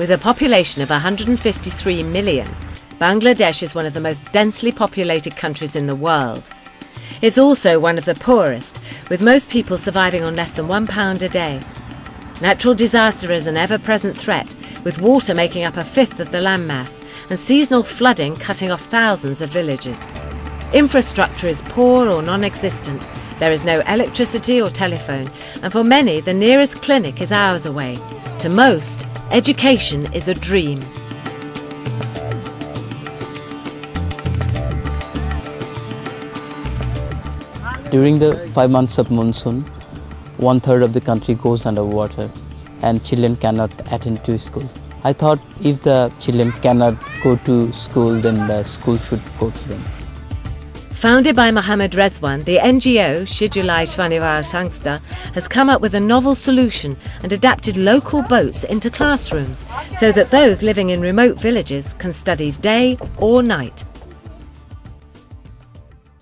With a population of 153 million, Bangladesh is one of the most densely populated countries in the world. It's also one of the poorest, with most people surviving on less than one pound a day. Natural disaster is an ever present threat, with water making up a fifth of the landmass and seasonal flooding cutting off thousands of villages. Infrastructure is poor or non existent. There is no electricity or telephone, and for many, the nearest clinic is hours away. To most, education is a dream. During the five months of monsoon, one third of the country goes underwater and children cannot attend to school. I thought if the children cannot go to school, then the school should go to them. Founded by Mohammed Rezwan, the NGO Shidhulai Swanirvar Sangstha has come up with a novel solution and adapted local boats into classrooms so that those living in remote villages can study day or night.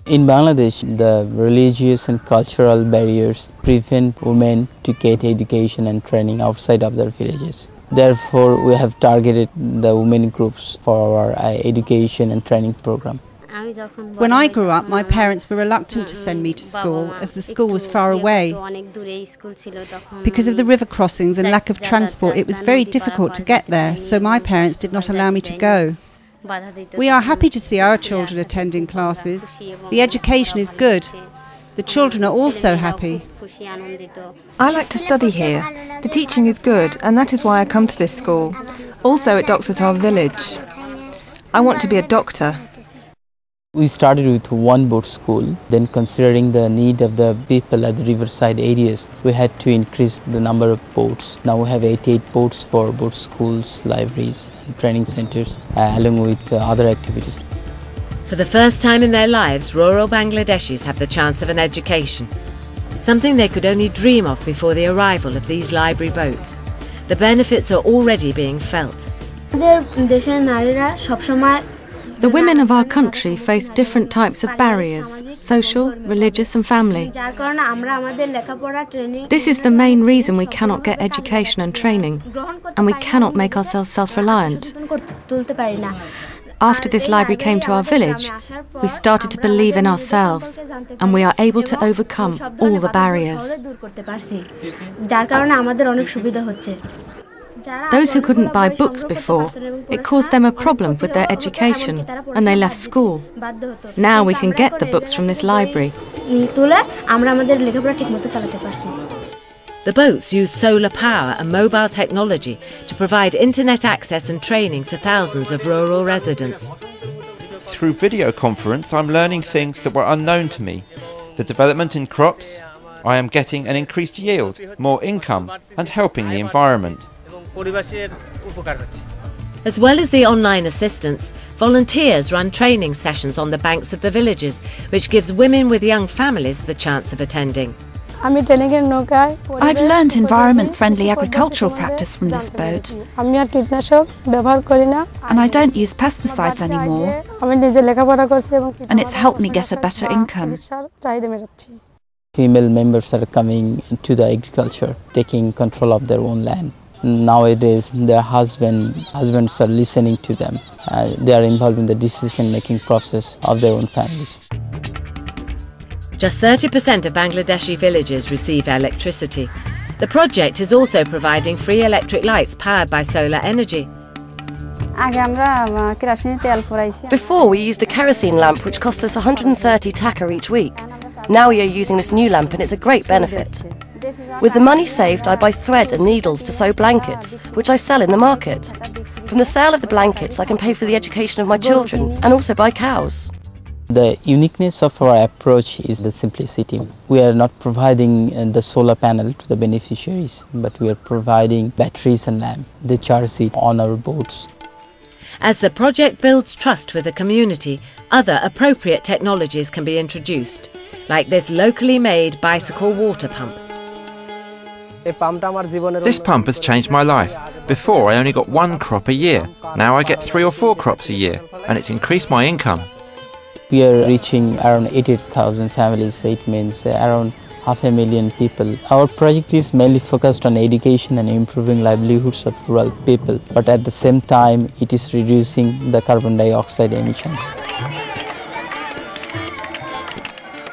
In Bangladesh, the religious and cultural barriers prevent women to get education and training outside of their villages. Therefore, we have targeted the women groups for our uh, education and training program. When I grew up, my parents were reluctant to send me to school as the school was far away. Because of the river crossings and lack of transport, it was very difficult to get there, so my parents did not allow me to go. We are happy to see our children attending classes. The education is good. The children are also happy. I like to study here. The teaching is good, and that is why I come to this school. Also at Doxatar village. I want to be a doctor. We started with one boat school, then considering the need of the people at the riverside areas, we had to increase the number of boats. Now we have 88 boats for boat schools, libraries and training centers, uh, along with uh, other activities. For the first time in their lives, rural Bangladeshis have the chance of an education, something they could only dream of before the arrival of these library boats. The benefits are already being felt. The women of our country face different types of barriers social, religious, and family. This is the main reason we cannot get education and training, and we cannot make ourselves self reliant. After this library came to our village, we started to believe in ourselves and we are able to overcome all the barriers. Those who couldn't buy books before, it caused them a problem with their education and they left school. Now we can get the books from this library. The boats use solar power and mobile technology to provide internet access and training to thousands of rural residents. Through video conference, I'm learning things that were unknown to me. The development in crops, I am getting an increased yield, more income, and helping the environment. As well as the online assistance, volunteers run training sessions on the banks of the villages, which gives women with young families the chance of attending. I've learned environment friendly agricultural practice from this boat. And I don't use pesticides anymore. And it's helped me get a better income. Female members are coming into the agriculture, taking control of their own land. Nowadays, their husband, husbands are listening to them. Uh, they are involved in the decision making process of their own families. Just 30% of Bangladeshi villages receive electricity. The project is also providing free electric lights powered by solar energy. Before, we used a kerosene lamp which cost us 130 taka each week. Now we are using this new lamp and it's a great benefit. With the money saved, I buy thread and needles to sew blankets, which I sell in the market. From the sale of the blankets, I can pay for the education of my children and also buy cows. The uniqueness of our approach is the simplicity. We are not providing uh, the solar panel to the beneficiaries, but we are providing batteries and lamp. They charge it on our boats. As the project builds trust with the community, other appropriate technologies can be introduced, like this locally made bicycle water pump. This pump has changed my life. Before, I only got one crop a year. Now I get three or four crops a year, and it's increased my income. We are reaching around 88,000 families, so it means around half a million people. Our project is mainly focused on education and improving livelihoods of rural people, but at the same time it is reducing the carbon dioxide emissions.